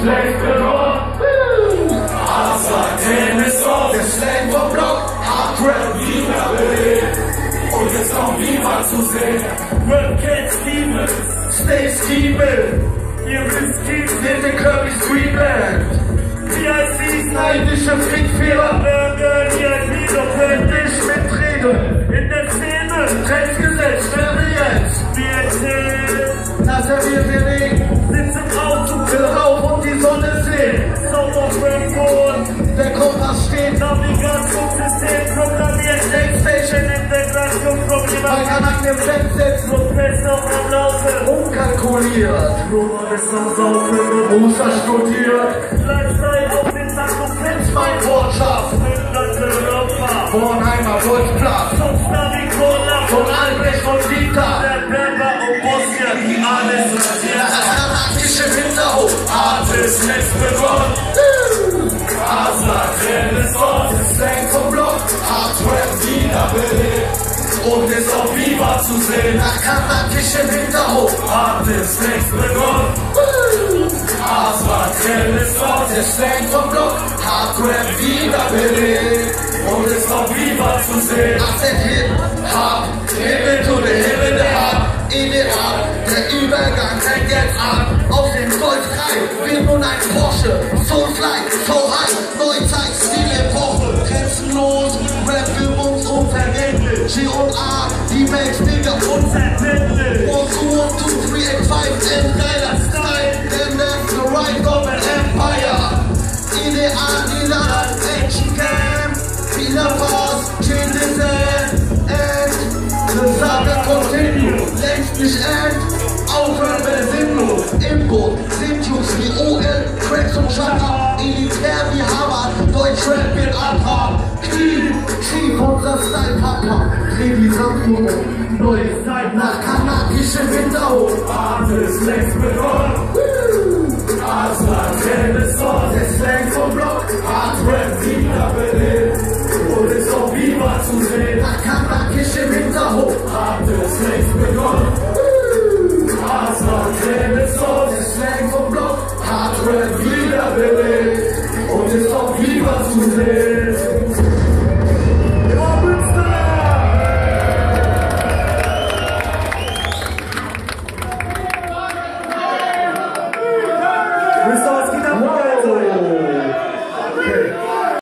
Slang begonnen. Asphalt ist auf, Der Slang vom Block, Hard Rap. wieder belebt. Und es kommt niemand zu sehen. Rap Cat Stevens, Stay Steven. Hier ist Kids in the Kirby Street Band. PICs, Neidische Fickfehler, Burger, VIP, doch wenn ich mitrede. in der Szene. Trendgesetz, wer jetzt? Wir Na serviert wir Prozess noch am Laufen, unkalkuliert. Roman ist am Saufen, Muster studiert, Lifestyle auf den Sachen, ist mein Wortschaft. Hunderte Opfer, Bornheimer Golfplatz, sonst Navi Cola, von Albrecht und Dieter. der Berber und Bosnia, die alles rasiert. Kanakische Hinterhof, Hartes Netz begonnen. Und ist auf Viva zu sehen. nach kanakischem Hinterhof. Hartes Netz begonnen. Asphalt ist auf, Der Slang vom Block, Hard Rap wiederbelebt. und ist auf Viva zu sehen. Nach dem Hip Hop, Himmel to the Himmel der Hub, ideal, der Übergang fängt jetzt an. Auf dem Golf 3 wird nun ein Porsche, so fly, so high, Neuzeit, Stil-Epoche, grenzenlos, Rap für uns unvergänglich. G und A, die Max, Digga, Unverständlich. Und two, one, two, three, eight, five, in geiler Style, then that's the rise of an empire. Ideal, Dealer, Action Cam, Dealer Pass, Sand, and the saga continue. Längst nicht end, aufhören wäre sinnlos. Input, Sintus wie OL, Cracks und Shutter, elitär wie Harvard, Deutschrap wird Antrag. Knie, schief unser Style-Papa, die Sanduhr um, neues Zeit nach kanakischem Hinterhof. Hartes Netz begonnen. Ist auf, Der Slang vom Block, Hard Rap wieder belebt. Und ist auf Viva zu sehen. nach kanakischem Hinterhof. Hartes Netz begonnen. Ist auf, Der Slang vom Block, Hard Rap wieder belebt. Und ist auf Viva zu sehen. Christ.